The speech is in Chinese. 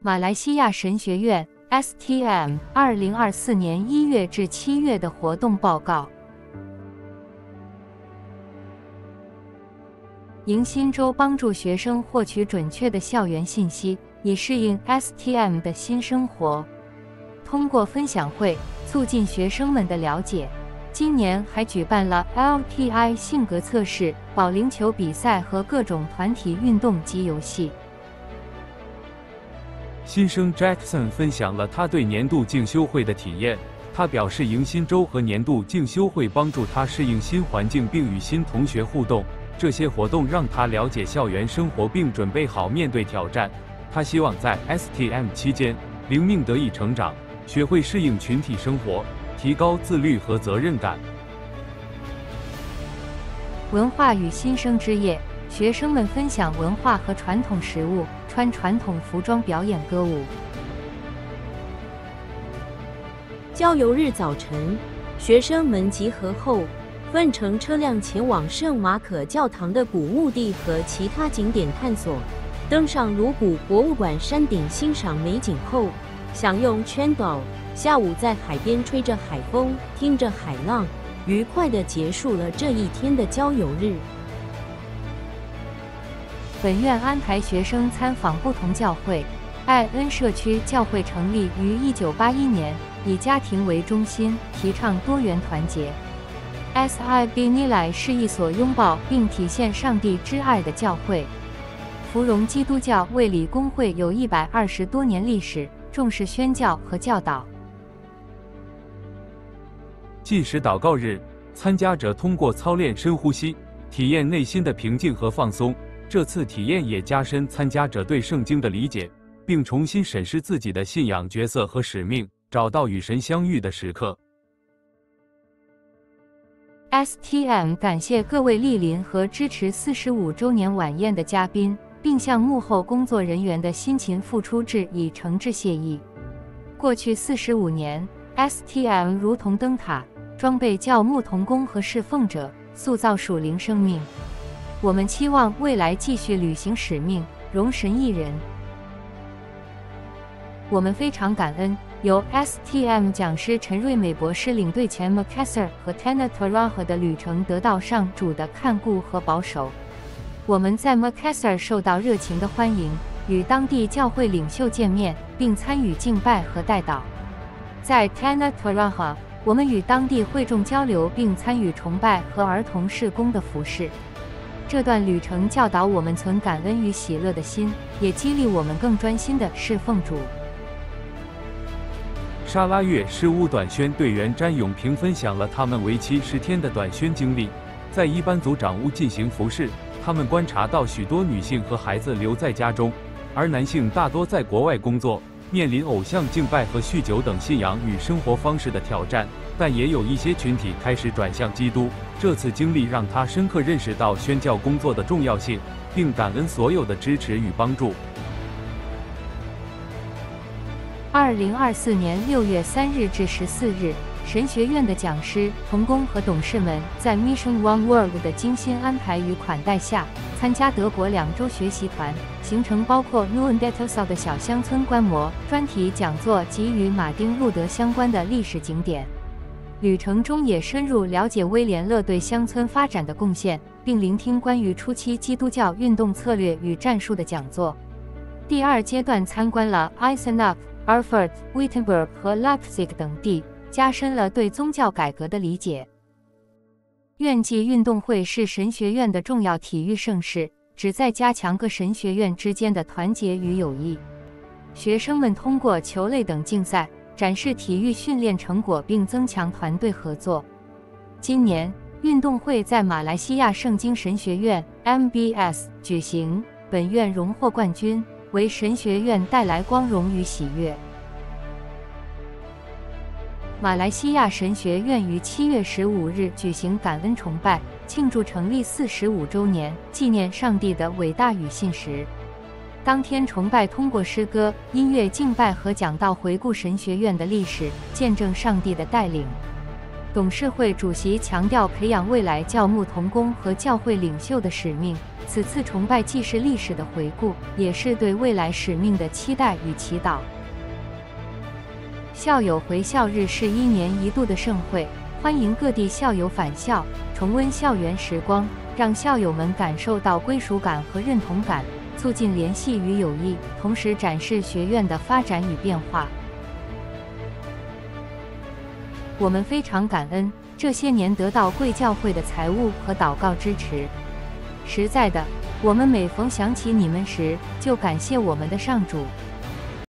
马来西亚神学院 STM 二零二四年一月至七月的活动报告。迎新周帮助学生获取准确的校园信息，以适应 STM 的新生活。通过分享会，促进学生们的了解。今年还举办了 LTI 性格测试、保龄球比赛和各种团体运动及游戏。新生 Jackson 分享了他对年度进修会的体验。他表示，迎新周和年度进修会帮助他适应新环境，并与新同学互动。这些活动让他了解校园生活，并准备好面对挑战。他希望在 STM 期间，灵命得以成长，学会适应群体生活。提高自律和责任感。文化与新生之夜，学生们分享文化和传统食物，穿传统服装表演歌舞。郊游日早晨，学生们集合后，分乘车辆前往圣马可教堂的古墓地和其他景点探索。登上鲁古博物馆山顶欣赏美景后，享用圈岛。下午在海边吹着海风，听着海浪，愉快地结束了这一天的郊游日。本院安排学生参访不同教会。爱恩社区教会成立于1981年，以家庭为中心，提倡多元团结。SIB 尼莱是一所拥抱并体现上帝之爱的教会。芙蓉基督教卫理公会有一百二十多年历史，重视宣教和教导。计时祷告日，参加者通过操练深呼吸，体验内心的平静和放松。这次体验也加深参加者对圣经的理解，并重新审视自己的信仰角色和使命，找到与神相遇的时刻。STM 感谢各位莅临和支持四十五周年晚宴的嘉宾，并向幕后工作人员的辛勤付出致以诚挚谢意。过去四十五年，STM 如同灯塔。装备教牧童工和侍奉者，塑造属灵生命。我们期望未来继续履行使命，容神一人。我们非常感恩由 STM 讲师陈瑞美博士领队前 Macassar 和 Tana Taraha 的旅程得到上主的看顾和保守。我们在 Macassar 受到热情的欢迎，与当地教会领袖见面，并参与敬拜和代祷。在 Tana Taraha。我们与当地会众交流，并参与崇拜和儿童事工的服饰。这段旅程教导我们存感恩与喜乐的心，也激励我们更专心的侍奉主。沙拉月诗屋短宣队员詹永平分享了他们为期十天的短宣经历，在一班组长屋进行服侍。他们观察到许多女性和孩子留在家中，而男性大多在国外工作。面临偶像敬拜和酗酒等信仰与生活方式的挑战，但也有一些群体开始转向基督。这次经历让他深刻认识到宣教工作的重要性，并感恩所有的支持与帮助。二零二四年六月三日至十四日。神学院的讲师、童工和董事们在 Mission One World 的精心安排与款待下，参加德国两周学习团，行程包括 n u n d e t o s a 的小乡村观摩、专题讲座及与马丁路德相关的历史景点。旅程中也深入了解威廉勒对乡村发展的贡献，并聆听关于初期基督教运动策略与战术的讲座。第二阶段参观了 Eisenach、Erfurt、Wittenberg 和 Leipzig 等地。加深了对宗教改革的理解。院际运动会是神学院的重要体育盛事，旨在加强各神学院之间的团结与友谊。学生们通过球类等竞赛展示体育训练成果，并增强团队合作。今年运动会在马来西亚圣经神学院 （MBS） 举行，本院荣获冠军，为神学院带来光荣与喜悦。马来西亚神学院于七月十五日举行感恩崇拜，庆祝成立四十五周年，纪念上帝的伟大与信实。当天崇拜通过诗歌、音乐敬拜和讲道，回顾神学院的历史，见证上帝的带领。董事会主席强调培养未来教牧童工和教会领袖的使命。此次崇拜既是历史的回顾，也是对未来使命的期待与祈祷。校友回校日是一年一度的盛会，欢迎各地校友返校，重温校园时光，让校友们感受到归属感和认同感，促进联系与友谊，同时展示学院的发展与变化。我们非常感恩这些年得到贵教会的财务和祷告支持。实在的，我们每逢想起你们时，就感谢我们的上主。